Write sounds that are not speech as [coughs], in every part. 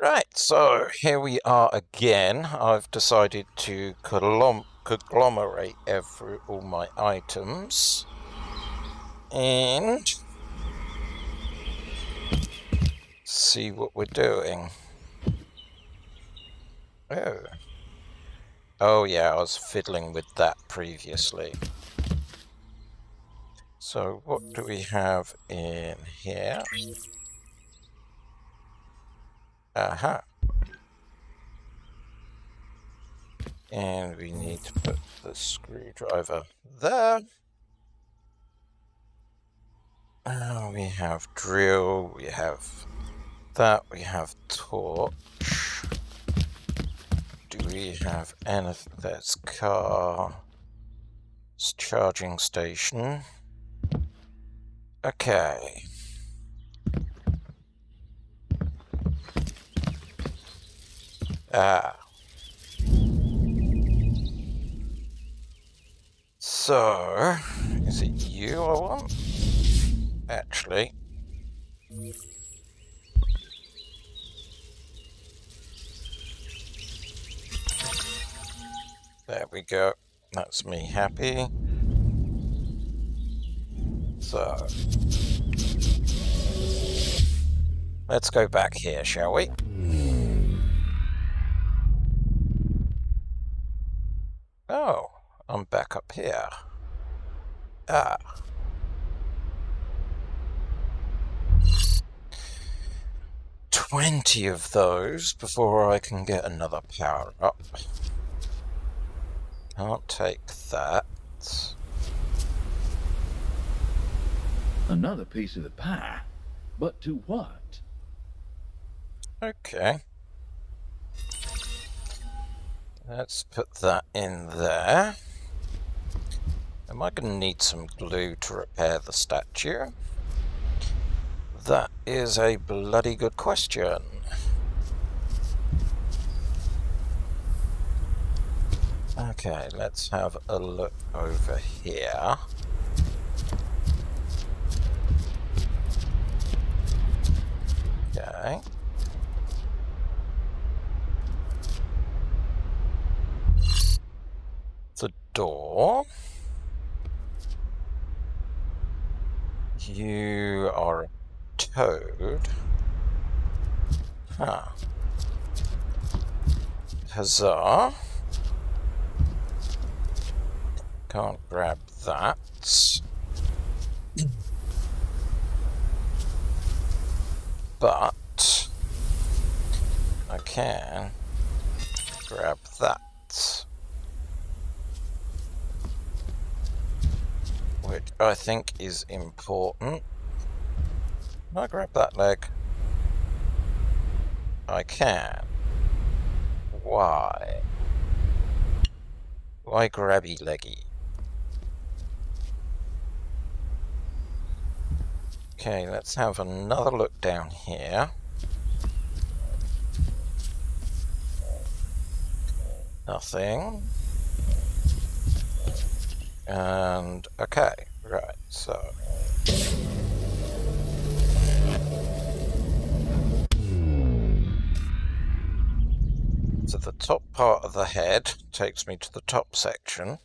Right, so here we are again. I've decided to conglomerate every all my items and see what we're doing. Oh. Oh yeah, I was fiddling with that previously. So what do we have in here? Aha. And we need to put the screwdriver there. Uh, we have drill, we have that, we have torch. Do we have anything? That's car. It's charging station. Okay. Ah. So, is it you I want? Actually. There we go. That's me happy. So. Let's go back here, shall we? I'm back up here. Ah. Twenty of those before I can get another power up. I'll take that. Another piece of the pie? But to what? Okay. Let's put that in there. Am I going to need some glue to repair the statue? That is a bloody good question. Okay, let's have a look over here. Okay. The door. You are a toad. Huh. Huzzah. Can't grab that. But I can grab that. Which I think is important. Can I grab that leg? I can. Why? Why grabby leggy? Okay, let's have another look down here. Nothing. And, okay, right, so. So the top part of the head takes me to the top section.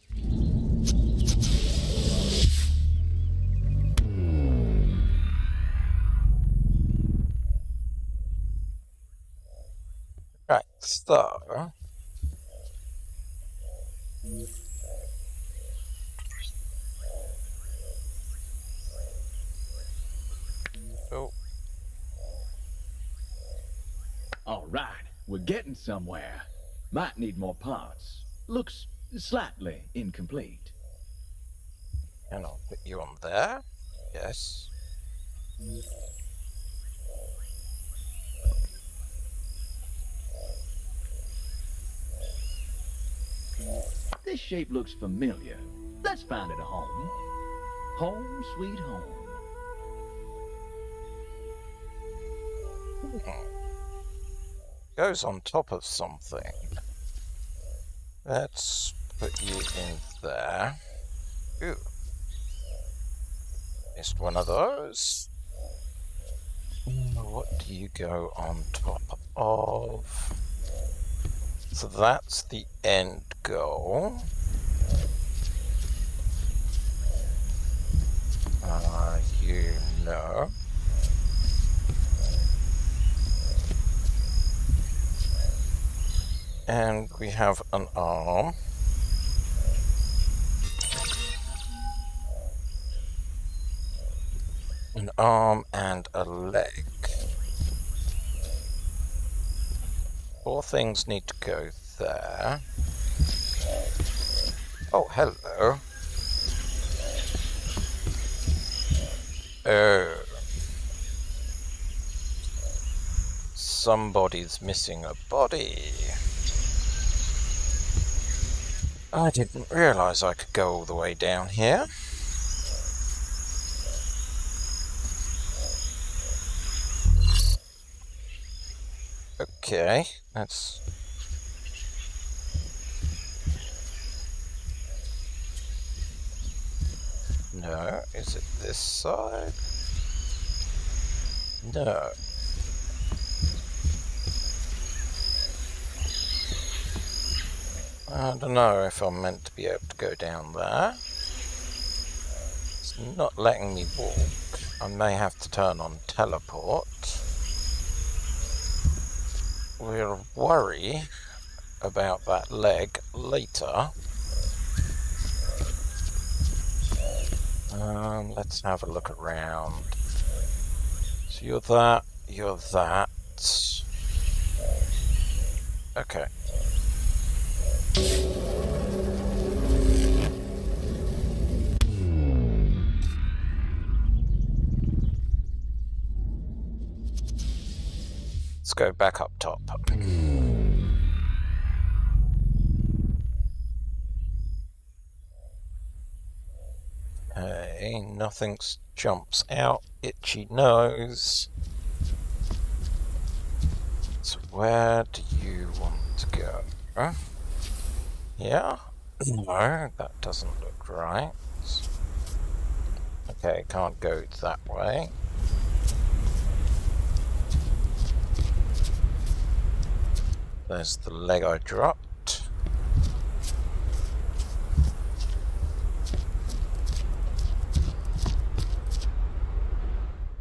Right, so... Oh, All right, we're getting somewhere. Might need more parts. Looks slightly incomplete. and I'll put you on there. Yes. This shape looks familiar. Let's find it a home. Home, sweet home. Hmm. Goes on top of something. Let's put you in there. Ooh. Missed one of those. What do you go on top of... So that's the end goal. Uh, you know. And we have an arm. An arm and a leg. Four things need to go there. Oh, hello. Oh. Somebody's missing a body. I didn't realise I could go all the way down here. Okay, that's... No, is it this side? No. I don't know if I'm meant to be able to go down there. It's not letting me walk. I may have to turn on teleport. We'll worry about that leg later. Um, let's have a look around. So you're that, you're that. Okay. Let's go back up top. Okay, nothing jumps out. Itchy nose. So where do you want to go? Huh? Yeah? No, that doesn't look right. Okay, can't go that way. There's the leg I dropped.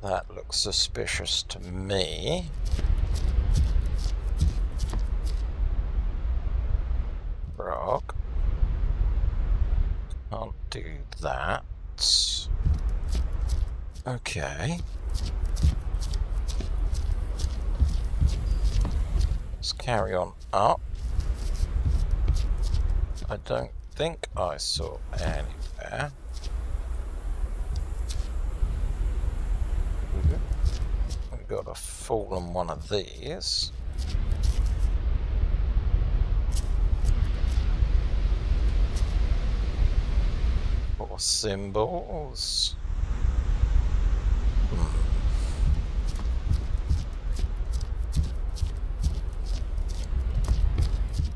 That looks suspicious to me. Frog. Can't do that. Okay. Let's carry on up. I don't think I saw any there. We've got a fallen one of these. Or symbols.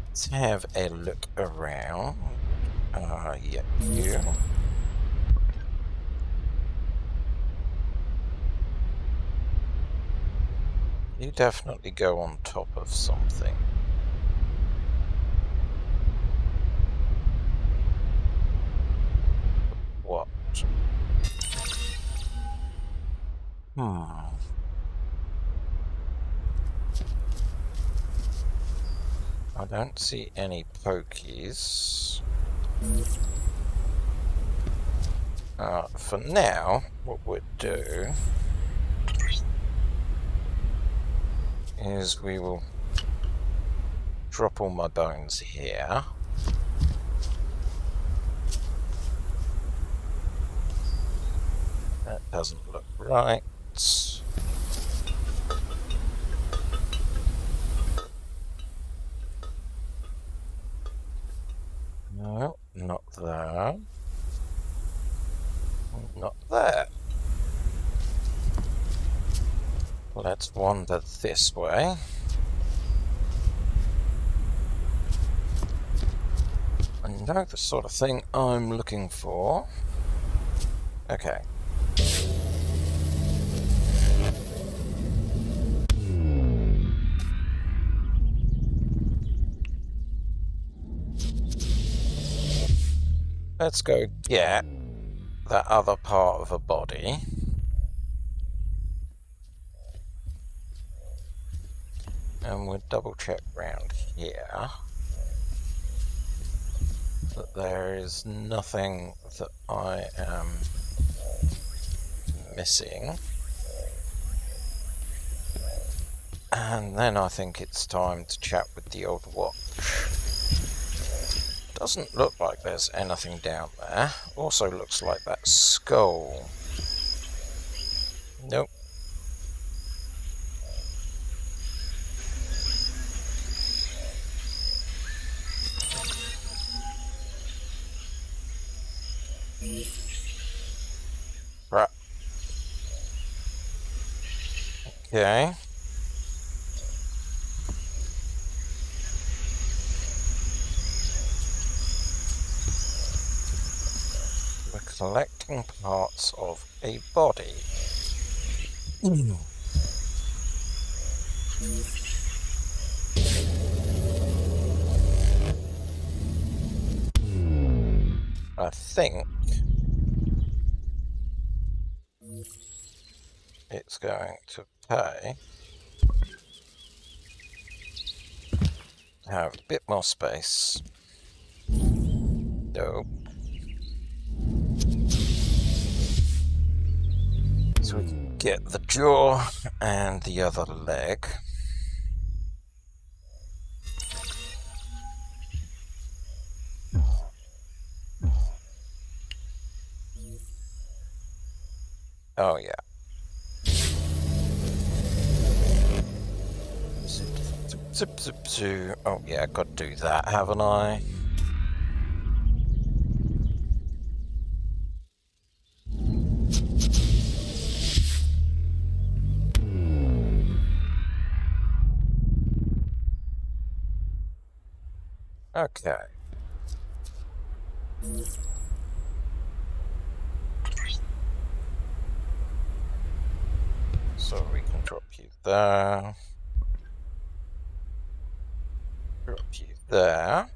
Let's have a look around. Uh, yeah, you. You definitely go on top of something. Hmm. I don't see any pokies. Uh, for now, what we'll do is we will drop all my bones here. That doesn't look right. just wander this way. I know the sort of thing I'm looking for. Okay. Let's go get that other part of a body. And we'll double check round here that there is nothing that I am missing. And then I think it's time to chat with the old watch. Doesn't look like there's anything down there. Also looks like that skull. Nope. Right. Okay. We're collecting parts of a body. I think it's going to pay have a bit more space. No. So we can get the jaw and the other leg. Oh yeah. Zip, zip, zip. Oh yeah, got to do that, haven't I? Okay. So we can drop you there. Drop you there.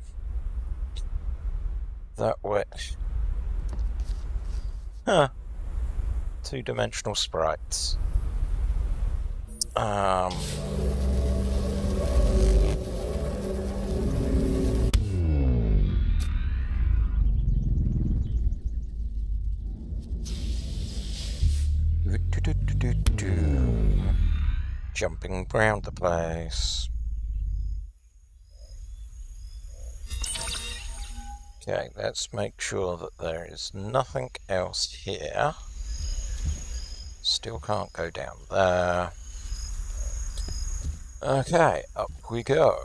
That way. Huh. Two dimensional sprites. Um. Jumping around the place. Okay, let's make sure that there is nothing else here. Still can't go down there. Okay, up we go.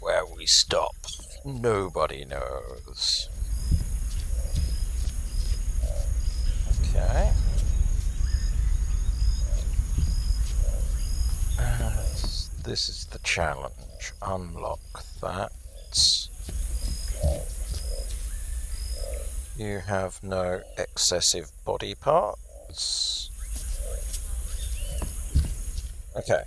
Where we stop, nobody knows. Okay. Uh, this is the challenge. Unlock that. You have no excessive body parts. Okay.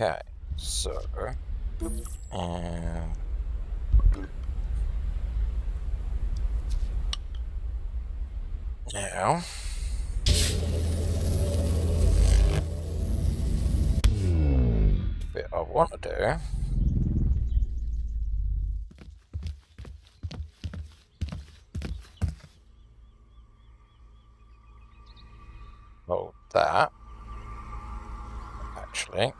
Okay, so and now bit I want to do hold that actually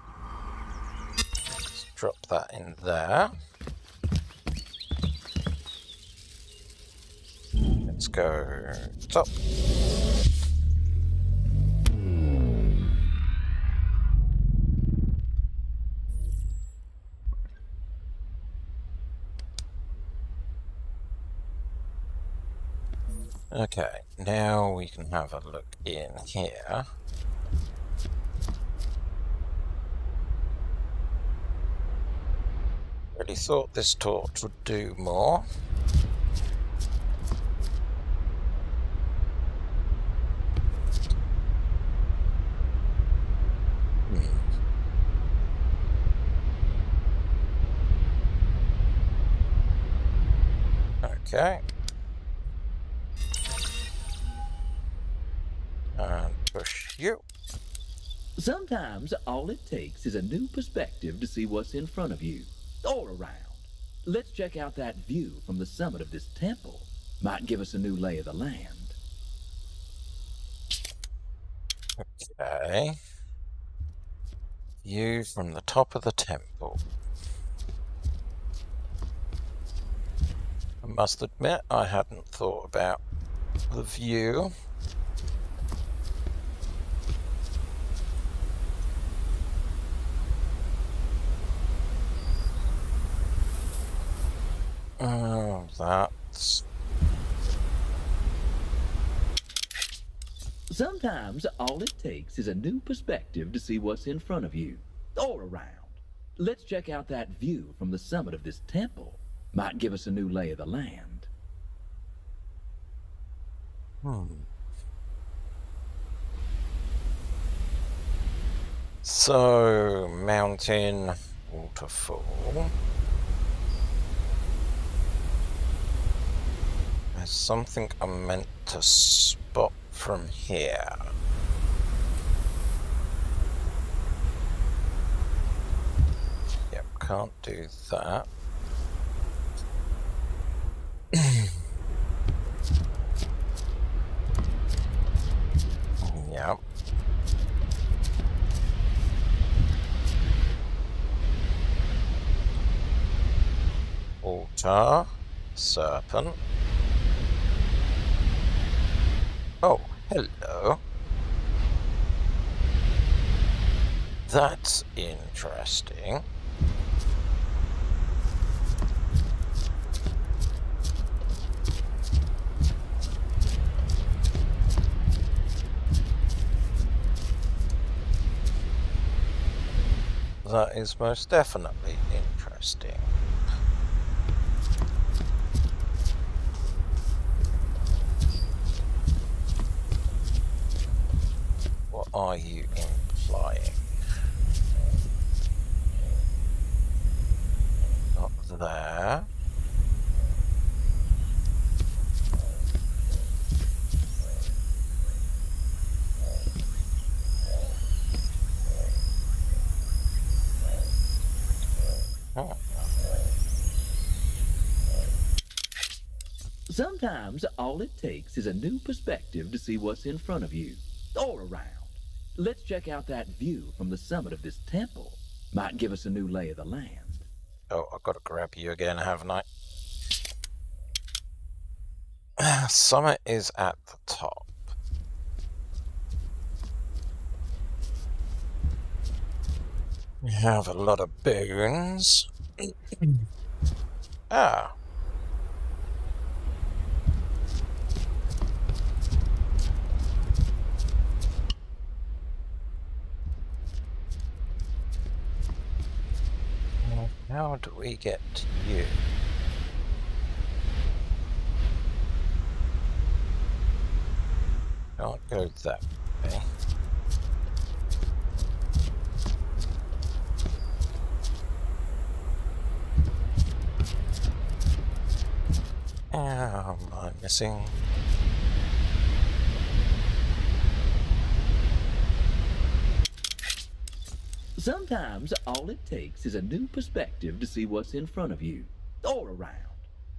drop that in there let's go top Okay, now we can have a look in here. Really thought this torch would do more. Hmm. Okay. And push you. Sometimes all it takes is a new perspective to see what's in front of you, or around. Let's check out that view from the summit of this temple. Might give us a new lay of the land. Okay. View from the top of the temple. I must admit, I hadn't thought about the view. Oh, that's... Sometimes all it takes is a new perspective to see what's in front of you, or around. Let's check out that view from the summit of this temple. Might give us a new lay of the land. Hmm. So, mountain, waterfall. There's something I'm meant to spot from here. Yep, can't do that. [coughs] yep. Altar, serpent. Oh, hello. That's interesting. That is most definitely interesting. What are you implying? Not there. Sometimes all it takes is a new perspective to see what's in front of you, or around. Let's check out that view from the summit of this temple. Might give us a new lay of the land. Oh, I've got to grab you again, haven't I? [sighs] Summit is at the top. We have a lot of boons. [clears throat] ah. How do we get to you? Can't go that way. Am I missing? Sometimes all it takes is a new perspective to see what's in front of you, or around.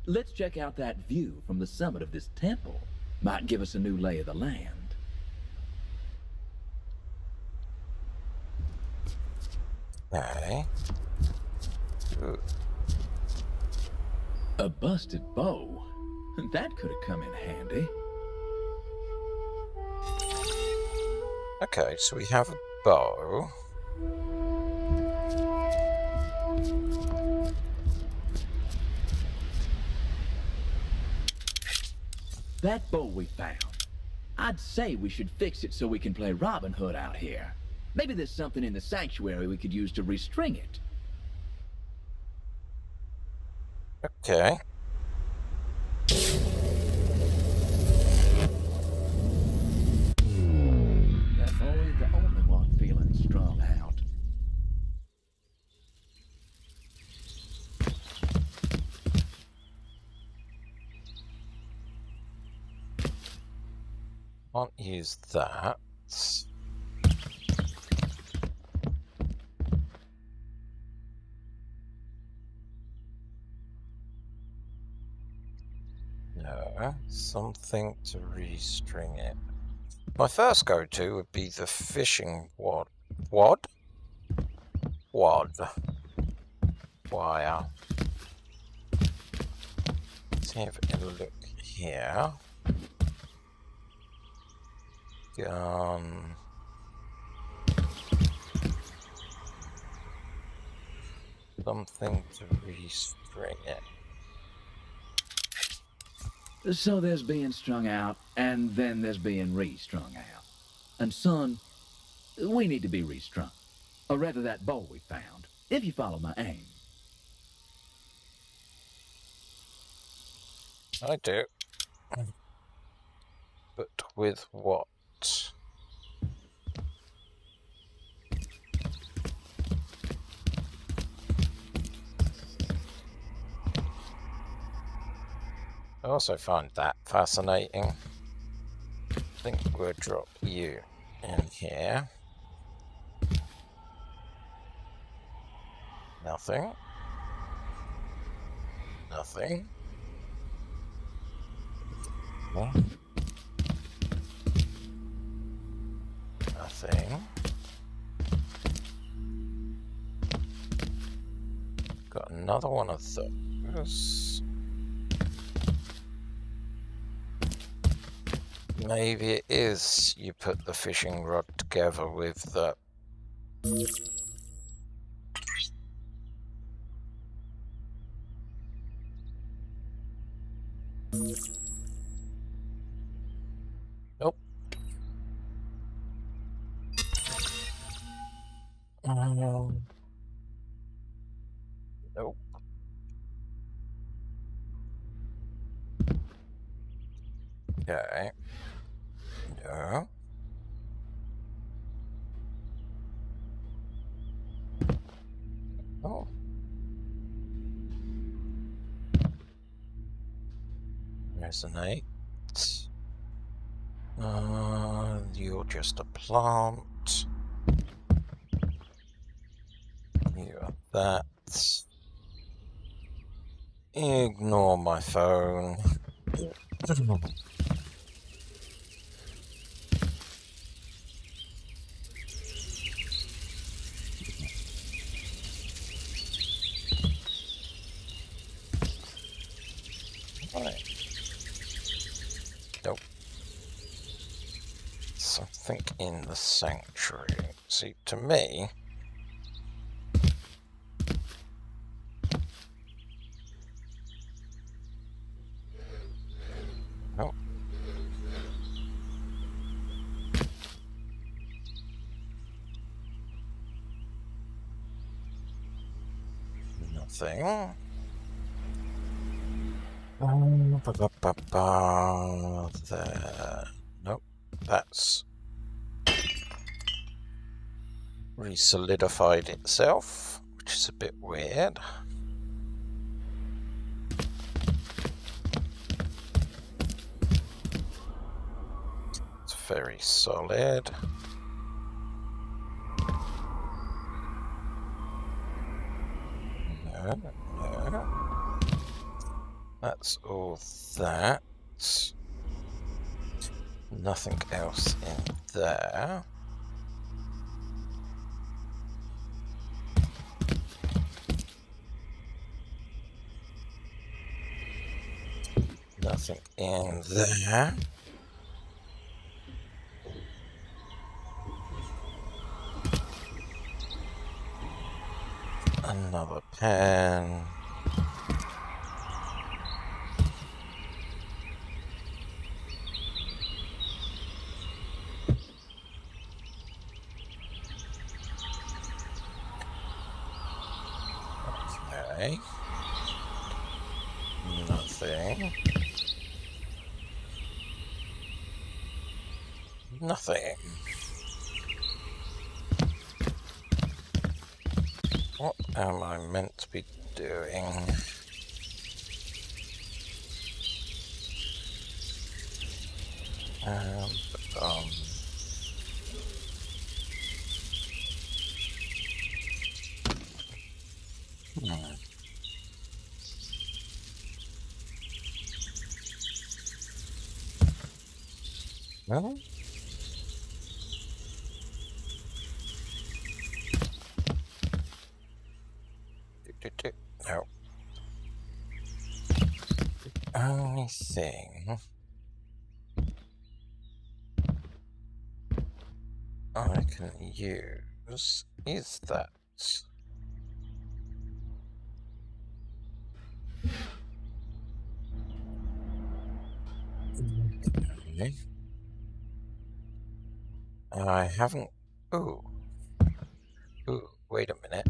Let's check out that view from the summit of this temple. Might give us a new lay of the land. A busted bow? [laughs] That could have come in handy. Okay, so we have a bow. That bow we found. I'd say we should fix it so we can play Robin Hood out here. Maybe there's something in the sanctuary we could use to restring it. Okay. Use that. No, something to restring it. My first go-to would be the fishing wad. Wad? Wad. Wire. Let's have a look here. Gun. Something to restring it. So there's being strung out, and then there's being re-strung out. And son, we need to be restrung. Or rather that bow we found, if you follow my aim. I do. But with what? I also find that fascinating. I think we'll drop you in here. Nothing. Nothing. Okay. Nothing. Got another one of those. Maybe it is you put the fishing rod together with the Eight. Uh, you're just a plant. You are that. Ignore my phone. [clears throat] Right. Nope. Something in the sanctuary. See, to me, Nope. Nothing. Ba, ba, ba, there. Nope, that's re-solidified itself, which is a bit weird. It's very solid. No, no. That's all that. Nothing else in there. Nothing in there. Another pen. Okay. Nothing. What am I meant to be doing? Um, um. Hmm. No? Do, do, do. No. The oh. only thing I can use is that. Okay. I haven't. Ooh. Ooh, wait a minute.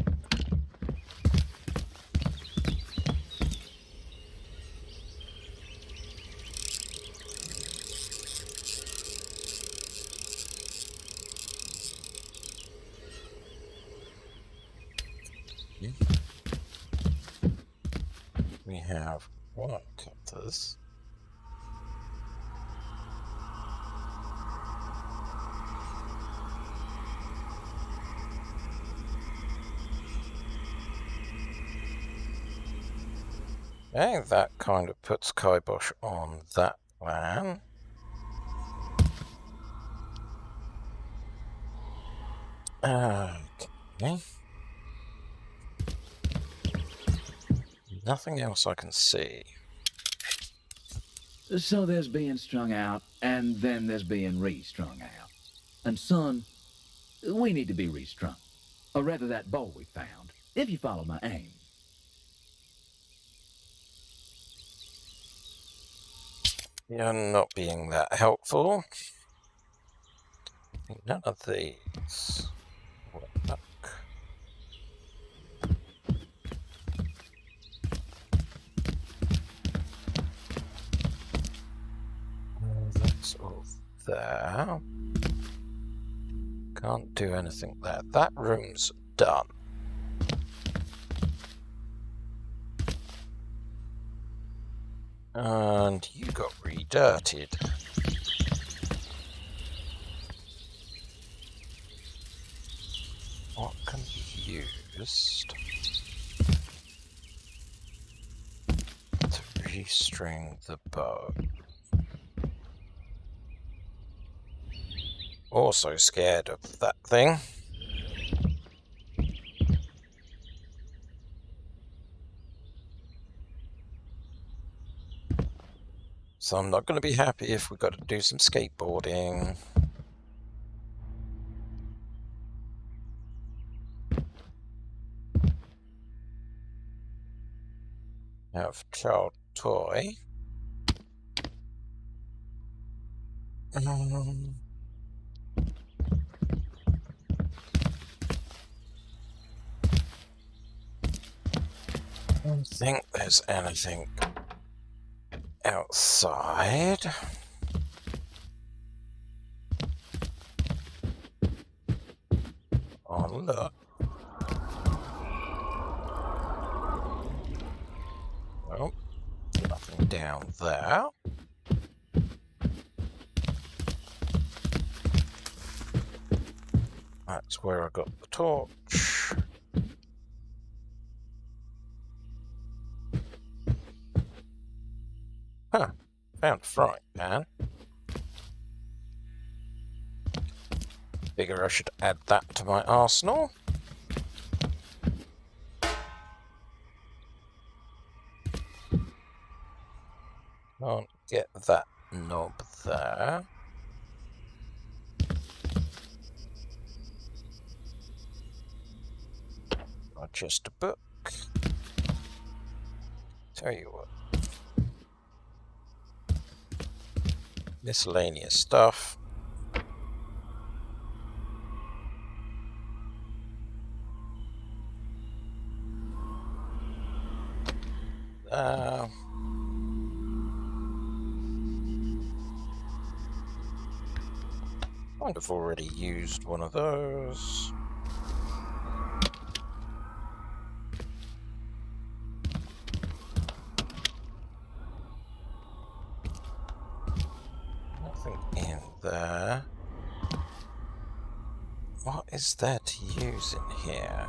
We Okay, that kind of puts Kibosh on that plan. Okay. Nothing else I can see. So there's being strung out, and then there's being re-strung out. And son, we need to be restrung. Or rather that bowl we found, if you follow my aim. You're not being that helpful. None of these work. That's all there. Can't do anything there. That room's done. And you got re-dirted. What can be used to restring the bow? Also scared of that thing. So I'm not going to be happy if we've got to do some skateboarding. Have child toy. Um, don't think there's anything outside. Oh, look. Well, nothing down there. That's where I got the torch. Found a frying pan. Figure I should add that to my arsenal. Can't get that knob there. Not just a book. Tell you what. Miscellaneous stuff. Uh, of already used one of those. Is to use here?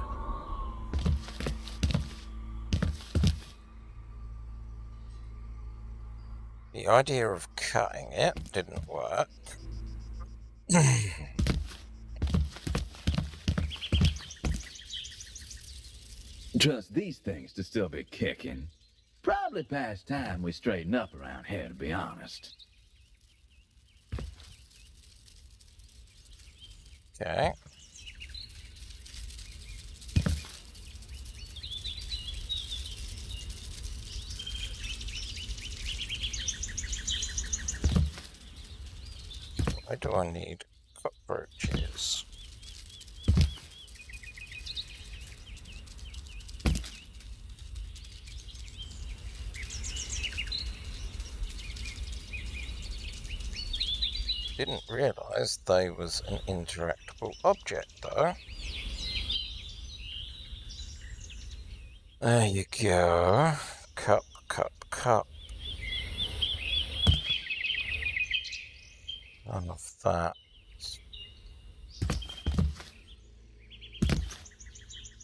The idea of cutting it didn't work. [coughs] Trust these things to still be kicking. Probably past time we straighten up around here, to be honest. Okay. Why do I need cockroaches? Didn't realise they was an interactable object though. There you go. Cup, cup, cup. Of that.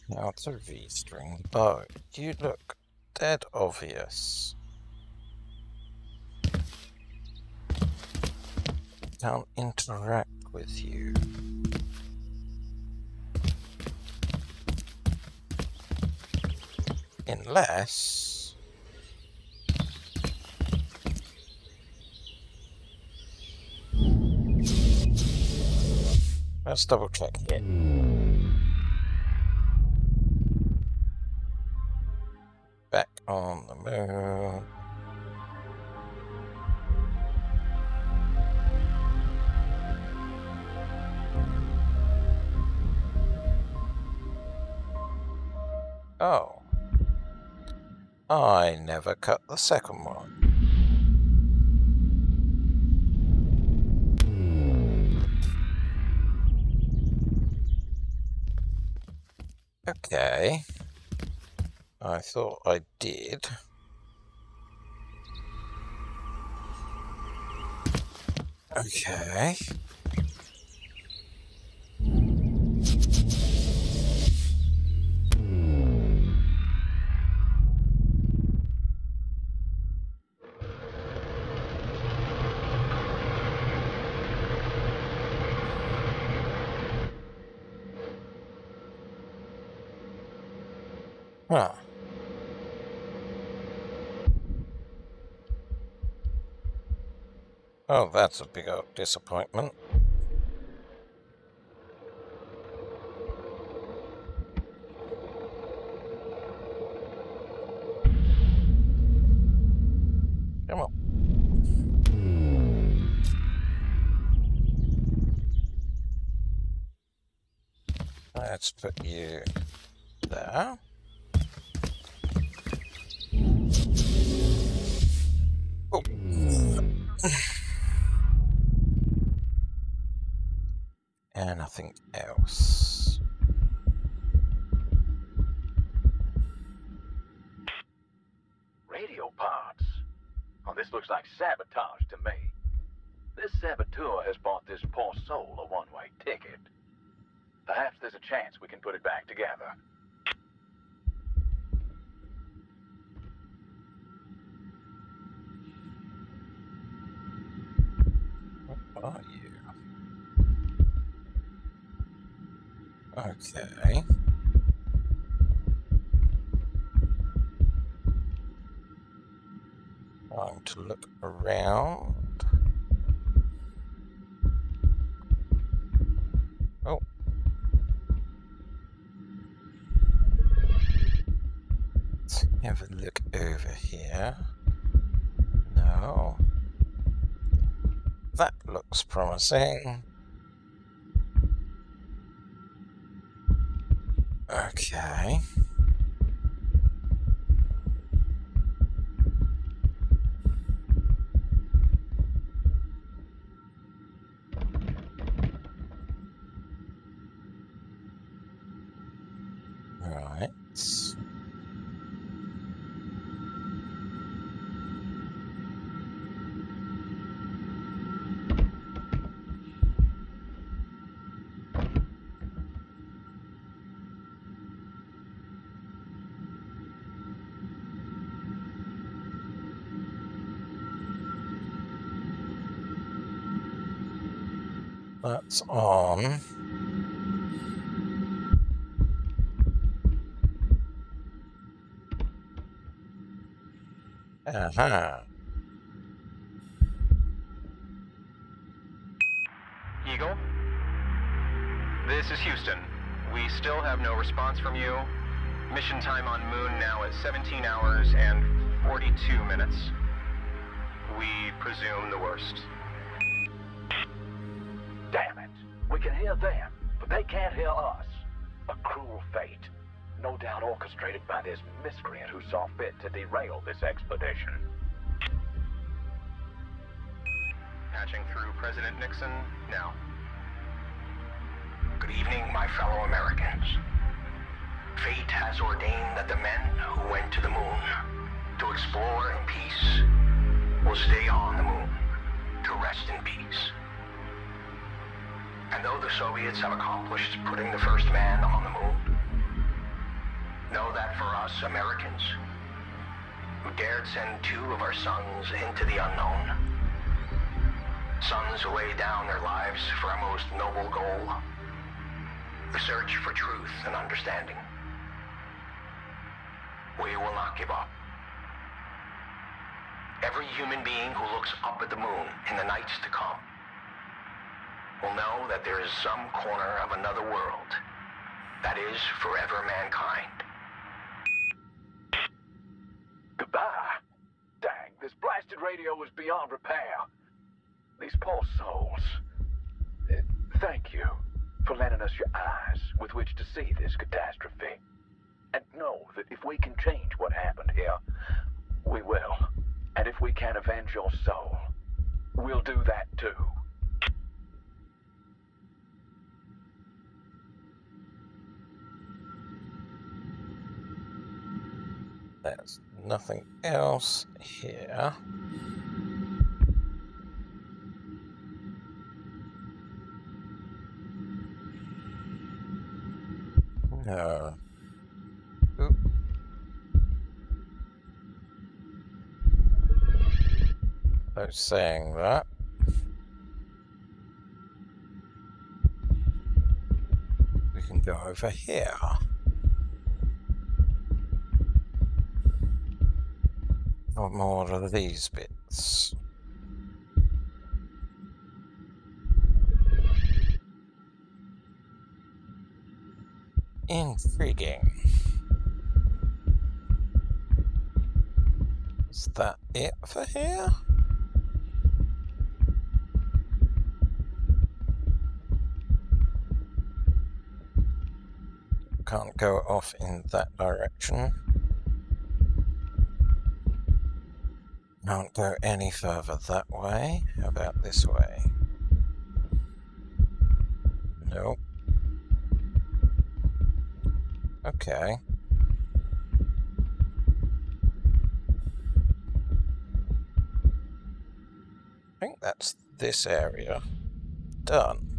Now to V-string the bow. You look dead obvious. Can't interact with you. Unless... Let's double check here. Back on the moon. Oh. I never cut the second one. Okay. I thought I did. Okay. Huh. Oh, that's a big old disappointment. Come on. Let's put you Are you? Okay. Time to look around. Promising. That's on. Uh-huh. Eagle? This is Houston. We still have no response from you. Mission time on Moon now at 17 hours and 42 minutes. We presume the worst. We can hear them, but they can't hear us. A cruel fate. No doubt orchestrated by this miscreant who saw fit to derail this expedition. Patching through President Nixon now. Good evening, my fellow Americans. Fate has ordained that the men who went to the moon to explore in peace will stay on the moon to rest in peace. And though the Soviets have accomplished putting the first man on the moon, know that for us Americans, who dared send two of our sons into the unknown, sons who lay down their lives for a most noble goal, the search for truth and understanding, we will not give up. Every human being who looks up at the moon in the nights to come will know that there is some corner of another world that is forever mankind. Goodbye. Dang, this blasted radio is beyond repair. These poor souls. Uh, Thank you for lending us your eyes with which to see this catastrophe. And know that if we can change what happened here, we will. And if we can avenge your soul, we'll do that too. There's nothing else here. No. Oop. No saying that. We can go over here. More of these bits? Intriguing. Is that it for here? Can't go off in that direction. Can't go any further that way. How about this way? Nope. Okay. I think that's this area. Done.